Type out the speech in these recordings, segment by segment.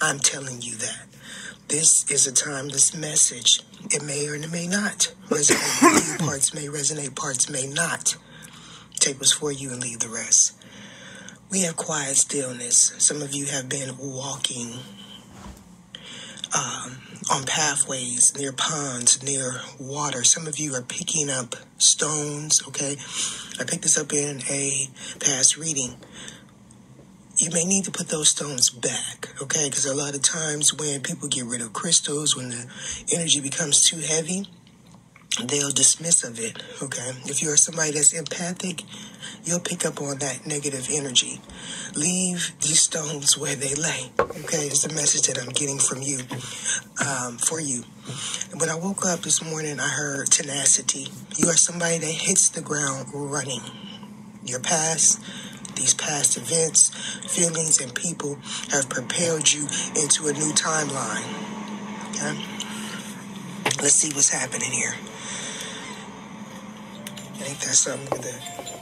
I'm telling you that. This is a timeless message. It may or it may not resonate. Parts may resonate, parts may not. Take what's for you and leave the rest. We have quiet stillness. Some of you have been walking um, on pathways near ponds, near water. Some of you are picking up stones, okay? I picked this up in a past reading. You may need to put those stones back, okay? Because a lot of times when people get rid of crystals, when the energy becomes too heavy, they'll dismiss of it, okay? If you're somebody that's empathic, you'll pick up on that negative energy. Leave these stones where they lay, okay? It's the message that I'm getting from you, um, for you. When I woke up this morning, I heard tenacity. You are somebody that hits the ground running. Your past, these past events, feelings, and people have propelled you into a new timeline. Okay? Let's see what's happening here. Ain't that something with that?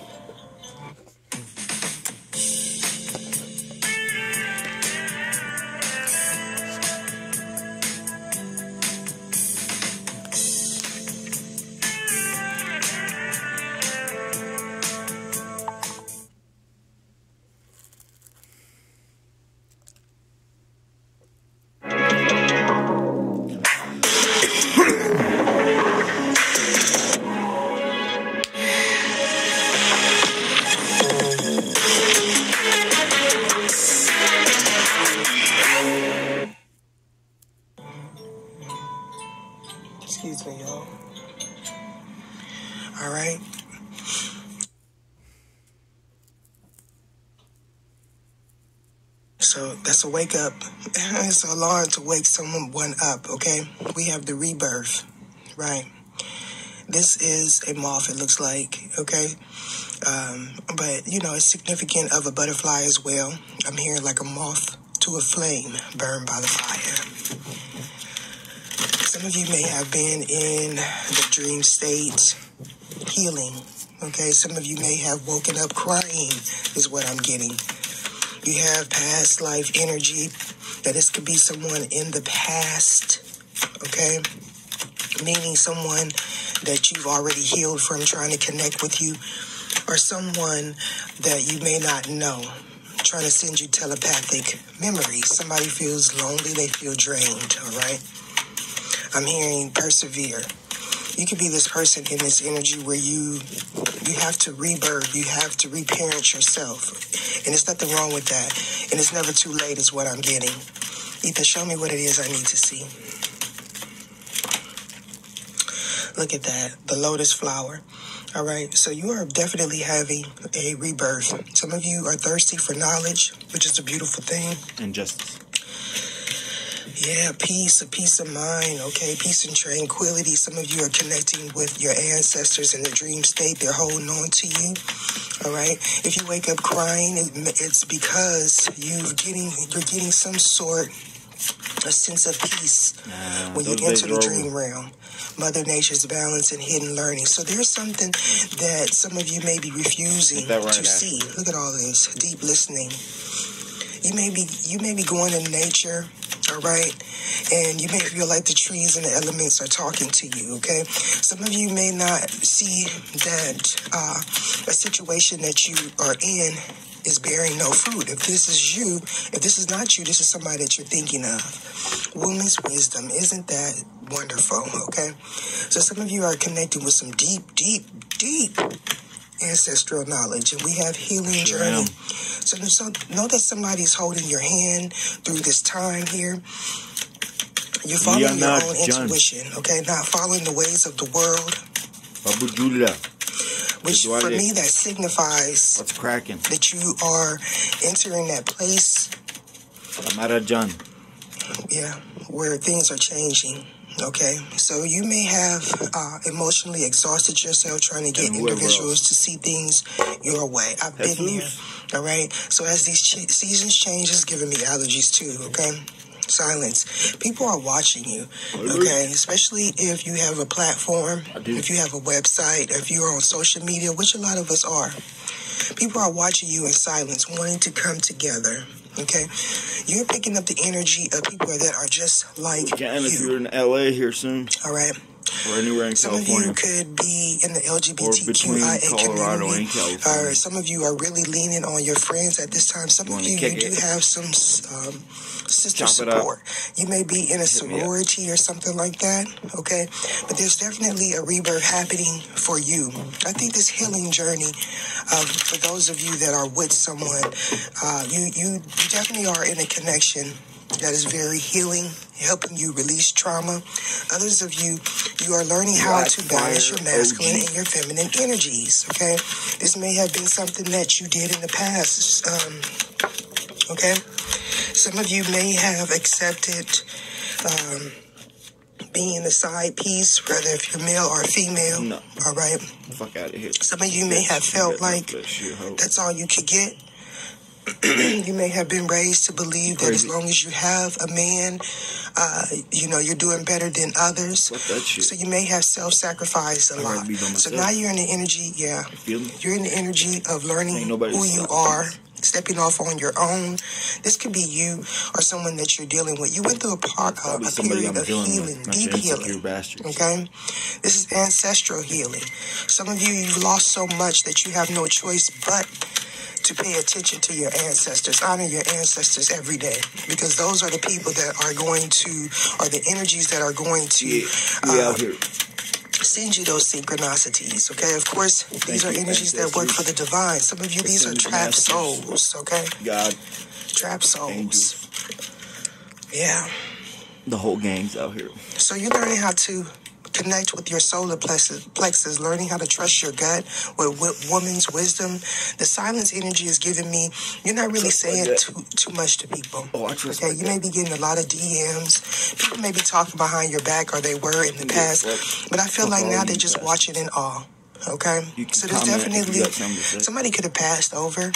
So that's a wake up. It's an alarm to wake someone up, okay? We have the rebirth, right? This is a moth, it looks like, okay? Um, but, you know, it's significant of a butterfly as well. I'm hearing like a moth to a flame burned by the fire. Some of you may have been in the dream state healing. Okay, some of you may have woken up crying, is what I'm getting. You have past life energy, that this could be someone in the past, okay? Meaning someone that you've already healed from trying to connect with you, or someone that you may not know trying to send you telepathic memories. Somebody feels lonely, they feel drained, all right? I'm hearing persevere. You could be this person in this energy where you you have to rebirth, you have to reparent yourself. And there's nothing wrong with that. And it's never too late is what I'm getting. Ethan, show me what it is I need to see. Look at that. The lotus flower. All right. So you are definitely having a rebirth. Some of you are thirsty for knowledge, which is a beautiful thing. And justice. Yeah, peace, a peace of mind, okay? Peace and tranquility. Some of you are connecting with your ancestors in the dream state. They're holding on to you, all right? If you wake up crying, it's because you're getting, you're getting some sort a sense of peace Nah, when you enter the dream realm. Mother Nature's balance and hidden learning. So there's something that some of you may be refusing right to after. see. Look at all this deep listening. You may be you may be going in nature, all right, and you may feel like the trees and the elements are talking to you. Okay, some of you may not see that uh, a situation that you are in is bearing no fruit. If this is you, if this is not you, this is somebody that you're thinking of. Woman's wisdom, isn't that wonderful? Okay, so some of you are connecting with some deep, deep, deep ancestral knowledge, and we have healing Sure journey. am. So, so know that somebody's holding your hand through this time here. You're following your own intuition, okay? Not following the ways of the world, which for me that signifies What's cracking? that you are entering that place, Amara John. yeah, where things are changing. Okay, so you may have uh, emotionally exhausted yourself trying to get individuals to see things your way. I've been there. All right. So as these ch- seasons change, it's giving me allergies too. Okay. Silence. People are watching you. Okay. Especially if you have a platform, if you have a website, if you're on social media, which a lot of us are. People are watching you in silence, wanting to come together. Okay, you're picking up the energy of people that are just like Can if you. you're in LA here soon All right. Or anywhere in Some of you could be in the LGBTQIA Colorado community. Or some of you are really leaning on your friends at this time. Some of you, you do it. have some um, sister Chop support. You may be in a up. sorority or something like that. Okay, but there's definitely a rebirth happening for you. I think this healing journey, um, for those of you that are with someone, uh, you you you definitely are in a connection that is very healing, helping you release trauma. Others of you, you are learning how Black to balance your masculine OG. and your feminine energies. Okay, this may have been something that you did in the past. Um, okay, some of you may have accepted. Um, being the side piece, whether if you're male or female, No. all right. Fuck out of here. Some of you may have felt like flesh, you hoe. that's all you could get. you may have been raised to believe that as long as you have a man, uh, you know, you're doing better than others. Fuck that shit. So you may have self-sacrificed a I'd rather lot. So now you're in the energy, yeah, You you're in the energy of learning who you are, stepping off on your own. This could be you or someone that you're dealing with. You went through a part, uh, a period of healing. Deep healing. Okay? This is ancestral healing. Some of you, you've lost so much that you have no choice but to pay attention to your ancestors. Honor your ancestors every day because those are the people that are going to, or the energies that are going to Yeah, we uh, out here. send you those synchronicities. Okay? Of course, these are energies that work for the divine. Some of you, these are trapped souls. Okay? God, Trapped souls. Yeah. The whole gang's out here. So you're learning how to connect with your solar plexus, plexus learning how to trust your gut with, with woman's wisdom. The silence energy is giving me, you're not really saying gut. too, too much to people. Oh, Okay, my you may be getting a lot of DMs. People may be talking behind your back or they were in the past. But I feel like now they're just watching in awe. Okay? So there's comment if you definitely, got something to say. somebody could have passed over.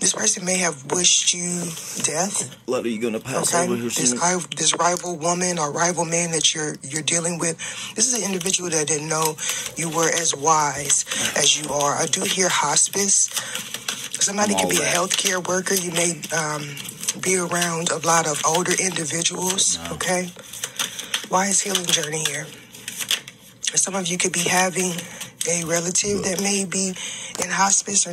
This person may have wished you death. Of you gonna pass Okay, over here this. I, this rival woman or rival man that you're you're dealing with, this is an individual that didn't know you were as wise as you are. I do hear hospice. Somebody could be a that. healthcare worker. You may um, be around a lot of older individuals. No. Okay, why is healing journey here? Some of you could be having a relative that may be in hospice or